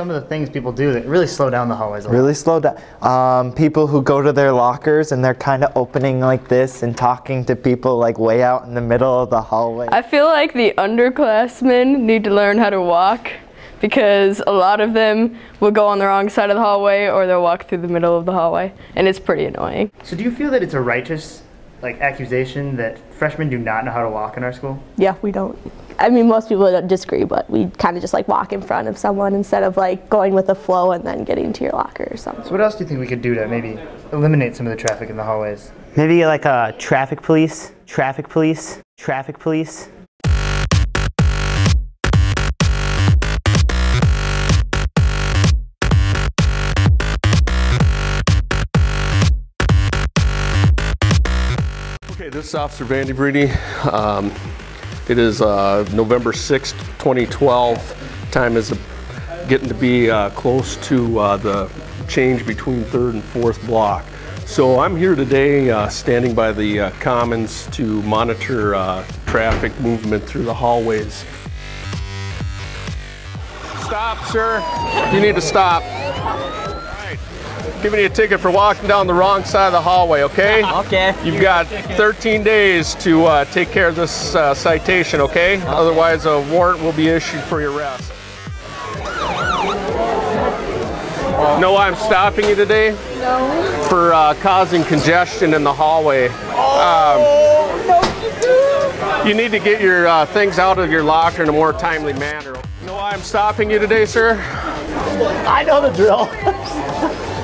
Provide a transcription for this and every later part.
some of the things people do that really slow down the hallways a lot? Really slow down. Um, people who go to their lockers and they're kind of opening like this and talking to people like way out in the middle of the hallway. I feel like the underclassmen need to learn how to walk because a lot of them will go on the wrong side of the hallway or they'll walk through the middle of the hallway and it's pretty annoying. So do you feel that it's a righteous like accusation that freshmen do not know how to walk in our school? Yeah, we don't. I mean, most people don't disagree, but we kind of just like walk in front of someone instead of like going with the flow and then getting to your locker or something. So what else do you think we could do to maybe eliminate some of the traffic in the hallways? Maybe like a traffic police, traffic police, traffic police. Okay, this is Officer Vandy Breedy. Um, it is uh, November 6th, 2012. Time is getting to be uh, close to uh, the change between third and fourth block. So I'm here today uh, standing by the uh, commons to monitor uh, traffic movement through the hallways. Stop, sir. You need to stop. Giving you a ticket for walking down the wrong side of the hallway, okay? Okay. You've got 13 days to uh, take care of this uh, citation, okay? Otherwise, a warrant will be issued for your arrest. Know why I'm stopping you today? No. For uh, causing congestion in the hallway. Oh, Um, you need to get your uh, things out of your locker in a more timely manner. Know why I'm stopping you today, sir? I know the drill.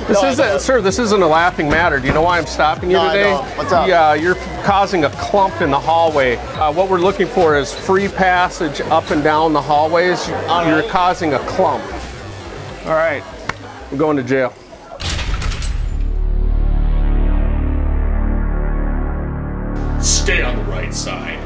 This isn't, sir. This isn't a laughing matter. Do you know why I'm stopping you No, I today? don't. What's up? Yeah, you're causing a clump in the hallway. Uh, what we're looking for is free passage up and down the hallways. You're causing a clump. All right, I'm going to jail. Stay on the right side.